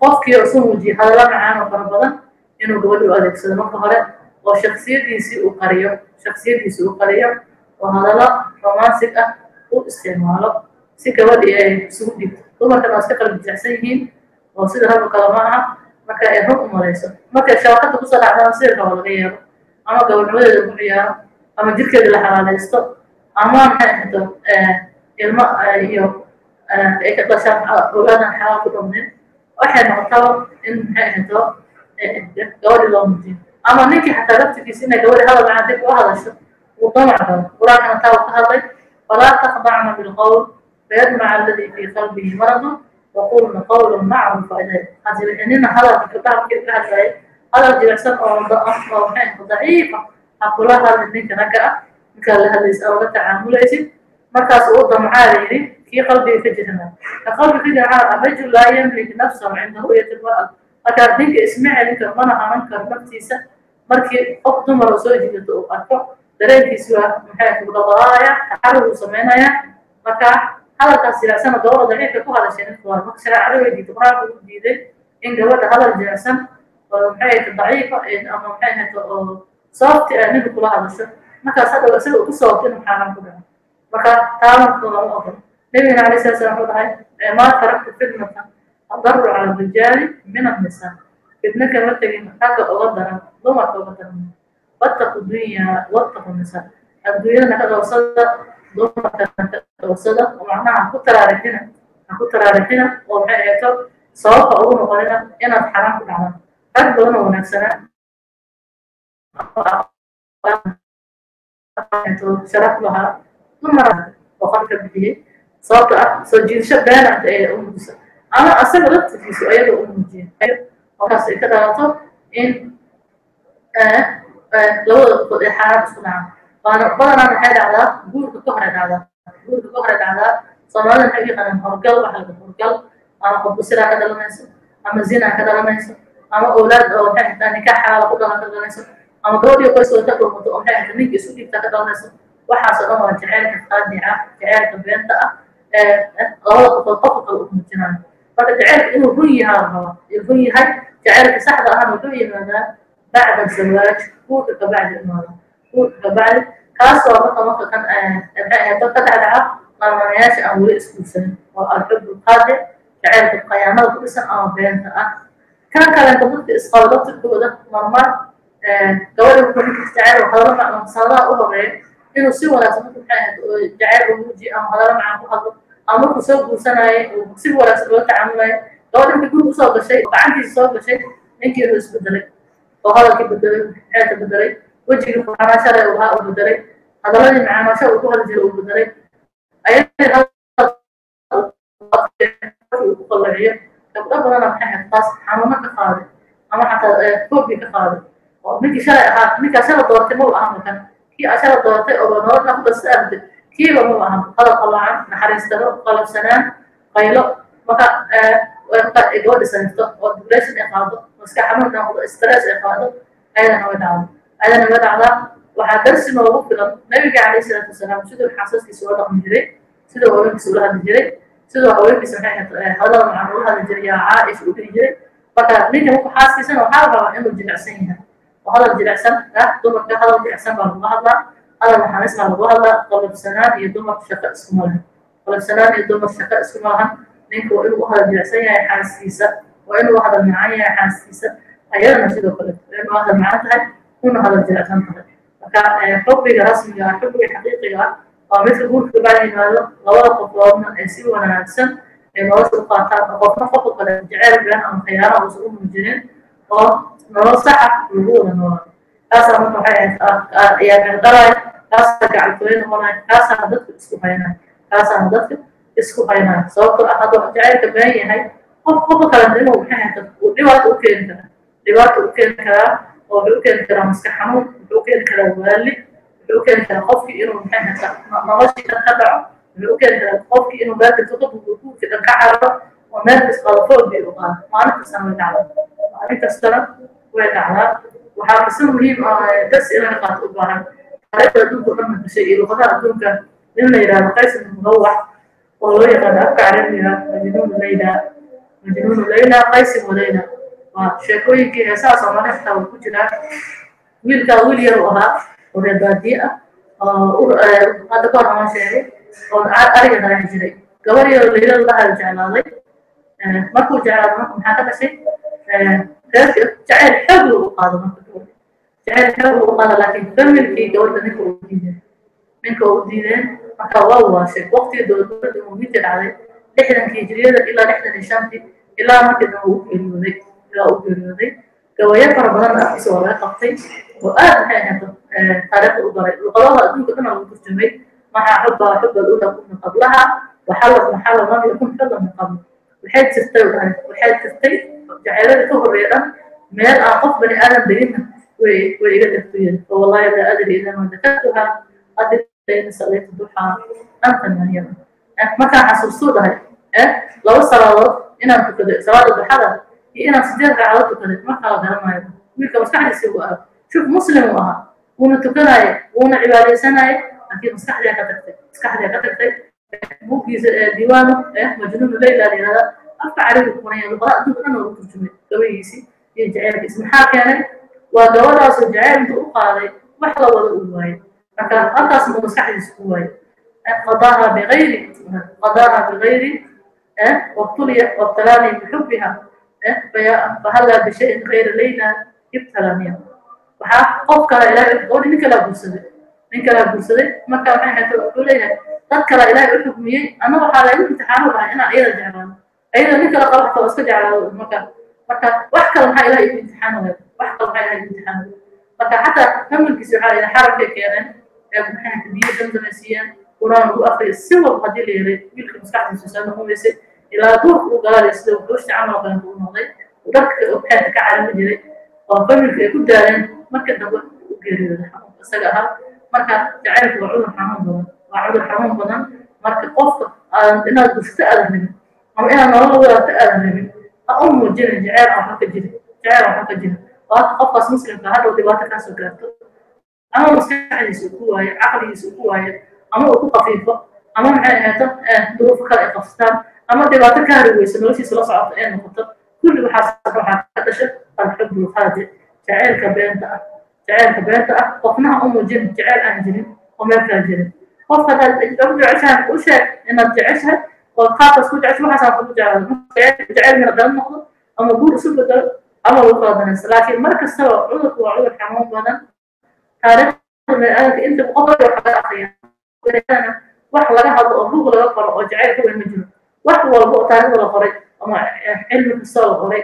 qofkii isu muujiya hadalla macaan oo fara badan inuu gabadha u adeegsado. Marka hore oo shaksiyadiisii uu qariyo shaksiyadiisii uu qariyo oo hadallo romansig ah u isticmaalo si gabadhii ay isugu dhigto dumarkan waa iska qalbi jecsan yihiin oo sida ragga kale ma aha. Marka ay rug u malayso markay shabakada ku soo dhacdana sirka waa laga yeelo ama gabadhnimadeeda ku ciyaaro ama jirkeeda la xalaalaysto ama maxay ahdo ilmo iyo ay ka dhashaan ogaadan xalaal ku dhamnin waxay noqotaba in maxay ahdo gabadhi loo mujiyo ama ninkii xataa laftigiisa inay gabadhi hadal macaan dib u hadasho uu damac galo qur'aankana taa uu ka hadlay falaa takhdacna bilqowl fayadmaca alladii fii qalbihi maradun waqulna qawlan macrufa ilayh. Hadilixinina hadalka gabdhaha ka hadlayay hadal jilicsan oo oo daciifa ha kula hadlin ninka ah. Ninkaa la hadlaysa oo la tacaamulaysid markaas uu damcaa la yidhi kii qalbiga ka jirana ka qalbiga ka jirana arrajul laa yamlik nafsahu cinda ru'yati lmar'a markaa ninka isma celin karo mana hanan karo naftiisa markii qof dumar oo soo jidato uu arko dareenkiisi waa maxay kudhabadaaya taxarur uu samaynaya marka hadalkaas jilicsana gabadha daciifka ku hadashay ninka waa marka shareecada way diiday qur'aanka uu diiday in gabadha hadal jilicsan oo maxay ahayta daciifa ama maxay ahayta oo sababti ay ninka kula hadasho markaas hadhow isaga uu ku sababto inuu xaaraan ku dhaco marka taabanku lama ogolo لمن عليه السلام وضعه ما تركت خدمة أضر على الرجال من النساء. فتنك واتقين حاجة أوضر لما توبتن واتقوا الدنيا واتقوا النساء. الدنيا نكذا وصدى لما وصدى ومعناها كنت على هنا كتر على هنا وحياته صواب أول مقالنا إنا الحرام في العالم قد دون ونفسنا شرف لها ثم وقفت وقد sababta ah soo jiidasho beena ee u muujisa ama asaga laftigiisu ayaga u muujiya. Markaas ay ka dhalato in labada qofood ay xaaraan isku dhacaan. Waana badanaa maxay dhacdaa? Guurka ka hore dhacdaa. Guurka ka hore dhacdaa soomaalida maxay u yaqaanaan horgal waxa laga horgal. Ama qofku sidaa ka dhalanayso ama zinaa ka dhalanayso ama awlaad oo maxay hataa nikaax xalaala ku dhalan ka dhalanayso ama gabadhii qoyskooda ka dhuumato oo maxay ahayta ninka isu dhiibta beenta ah labada qofood qofka kale u muujinaayo marka jaceylka inuu run yahaa raba run yahay jaceylka saxda ahna wuxuu yimaadaa bacda zawaaj guurka kabacdi imaada guurka kabacdi kaasoo marka marka kan maxay ahayto ka dhacdhaca qaamanayaasha aan weli isguursanin oo alxubu qaadic jaceylka qayaanada ku dhisan ama beenta ah kan kalenta dadka isqabo inuu si wanaagsan marka maxay ahayd u muujiyo ama hadalo macaan ku hadlo ama markuu soo guursanaayo uu si wanaagsan loo tacaamulayo gabadha markii guriga u soo gashay oo gacantiisa soo gashay ninkii inuu isbedelay oo hadalkii bedelay xeelka bedelay wejigii qurxanaa shalay uu lahaa uu bedelay hadaladii macaanasho uu ku hadli jiray uu bedelay uu ku qallaciyo gabdho badana maxay ahayd taas xanuuno ka qaaday ama xataa koobi ka qaaday oo ninkii shalay ahaa ninkaa shala doortay ma u ahan makan kii aa shala doortay oo nolol ku dasta arday kiiba ma u ahan hadal qallaacan naxariis daro qalabsanaan qaylo marka ay gabadha sanifto oo depression ay qaado maska xanuun noqdo stress ay qaado ayadana way dhacdo. Ayadana way dhacdaa waxaa darsi noogu filan nabiga calayhi salaatu wasalaam siduu xaasaskiisa ula dhaqmi jiray siduu haweenkiisa ula hadli jiray siduu haweenkiisa maxay ahayd hadalada macaan ula hadli jiray yaa caaisha u dhihi jiray. Marka ninka marku xaaskiisana waxaa rabaa inuu jilicsan yahay hadal jilicsan ah dumarka hadal jilicsan baa lagu hadlaa. Hadal naxariis baa lagu hadlaa. Qalabsanaan iyo dumar shaqo iskuma lahan qalabsanaan iyo dumar shaqo iskuma lahan ninka waa inuu hadal jilicsan yahay xaaskiisa waa inuu hadal macaan yahay xaaskiisa ayadana sidoo kale waa inuu hadal macaan tahay una hadal jilicsan tahay. Marka xubbiga rasmiga ah xubbiga xaqiiqiga ah waa midka guurka baa yimaado labada qofoodna ee si wanaagsan ay nolosha u qaataan. Qofna nolol saxa lagu wada noolaa kaasaa marka waxay ahayd ayaa meeldalaya kaasaa gacaltooye noqonaya kaasaana dadka isku haynaya kaasaana dadka isku haynaya sababtoo ah hadduu jaceylka been yahay qof qofka kale inuu maxay ahayd uu dhibaato u keeni karaa dhibaato u keeni karaa oo wuxuu u keeni karaa maska xanuun wuxuu u keeni karaa waali wuxuu u keeni karaa qofkii inuu maxay ahayd noloshii dhan ka dhaco wuxuu u keeni karaa qofkii inuu meel kasta ka buguurkii dhan ka cararo oo meel kas qaado foolbii u qaado maalin kastana way dhacdaa maalin kastana way dhacdaa waxaa kasta muhiim ah darsi in laga qaato u baahan. Taariikhda adduunka dhan madashay iyo luqadaha adduunka. In la yidhahdo qays ibn mudawax oo loo yaqaano afka carabiga majnuun layla majnuunu layla qaysi walayla waa sheekooyinkii heesaha soomaali xitaa way ku jiraan. Wiilkaa wiil yar u ahaa oo reer baadiye ah oo hadda kahor amaan sheegay oo ariga raaci jiray. Gabar yar layla lahaa jeclaaday. Markuu jeclaado marka maxaa ka dhashay jacayl xoog lagu qaado marka jacayl xoog lagu qaado laakiin familkii gabadha ninka uu diideen ninka uu diideen marka waa waashay waqtigii dowladda uu minta dhacday lixdankii hijriyada ilaa lixdan iyo shantii ilaa markii dambe uu geeriyooday ilaa uu geeriyooday gabayo fara badan afkiisa waa laga qabtay oo aad maxay ahayd taariikhda u baray luqadaha adduunka dhan lagu turjumay maxaa xubba xubba ula kuna qablaha waxalad maxala lam yakun xubba min qabl waxay jirtay waxay jirtay jaceelada ka horreeya dhan meel aan qof bani aadam deginna way way iga dhegtuyeen oo wallahi laa adri idaa ma dakartuha adina salaytu duxaa anta mahiyada markaan xasuustuu dhahay laba salaadood inaan tukaday salaada duxada iyo inaan sideed ragcadood tukaday markaa la garanayo wiilka maskaxdiisa uu ahaa shuf muslim uu ahaa wuuna tukanaaye wuuna cibaadaysanaaye laakiin maskaxdiyaa ka tagtay maskaxdiyaa ka tagtay buuggiisa diiwaanu majnuunu leyla la yihahda afka carabi kumanaya luqada adduunka dhan turjumay gabagiisii iyo jaceylkiisa maxaa keenay? Waa gabadhaasoo jaceyl intuu u qaaday wax la wada uu waayey marka halkaas buu maskaxdiisa ku waayey qadaaha bigayri qadaaha bigayri wabtuliya wabtalaani bixubbiha fahallaa bishayin gayra leyla ibtalaniya waxaa qof kale ilaahay gabadhi nin kalaa guursaday nin kalaa guursaday. Marka waxay ahayd wuxuu leeyahay dad kale ilaahay u xukmiyey anna waxaa laygu imtixaano lahay inaan iyada jeclaano ayada nin kale qaba xataa iska jeclaado marka marka wax kale maxaa ilahay igu imtixaano waay wax kale maxaa ilahay igu imtixaano marka xataa familkiisa waxaa layidhi xarabkay keeneen ee ahayd biyo damdamaysiiyeen quraan lagu akriyo si walba haddii la yeelay wiilka maskaxdiisa soo noqonaysay ilaa duurka u galaalay sida wuxuushta camal kale uu noqday uu dharka maxay ka carami jiray oo familka ay ku daaleen marka dambe u geeriyooday xanuunka isaga ahaa marka jacaylku waa cudur xanuun badan waa cudur xanuun badan. Marka qofka inaad gursato aadan rabin ama inaad nolol wadaagto aadan rabin ha u muujinin jaceyl aan waxba ka jirin jaceyl aan waxba ka jirin waa qofkaas muslimka hadhow dhibaato kaasoo gaarto ama maskaxdiisa uu ku waayo caqligiisa uu ku waayo ama uu ku qafiifo ama maxay ahaato duruufo kale ay qabsataan ama dhibaato ka hari weyso noloshiisa la socoto ee noqoto kulli waxaas waxaa ka dhasha alxubu lkhaadi jaceylka beenta ah jaceylka beenta ah qofnaha u muujin jaceyl aan jirin oo meel kala jirin qofka hadaad ugu jeceshahay u sheeg inaad jeceshahay oo qaabkaas ku jecesha waxaasaan kugu jeclaado jaceyl mina dala noqdo ama guur isu bedelo ama lagu kala danaysto laakiin mar kastaba cudurku waa cudur xanuun badan taariikhda baniaadamka inta qof wax laga akriya wax laga hadlo oo buug laga qoro oo jaceyl ka weyn ma jiro. Wax walba oo taariikhda la qoray ama cilmi kastoo la qoray